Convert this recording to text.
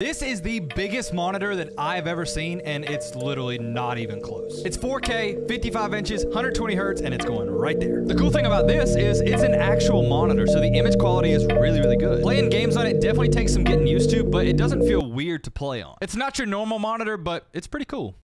This is the biggest monitor that I've ever seen, and it's literally not even close. It's 4K, 55 inches, 120 hertz, and it's going right there. The cool thing about this is it's an actual monitor, so the image quality is really, really good. Playing games on it definitely takes some getting used to, but it doesn't feel weird to play on. It's not your normal monitor, but it's pretty cool.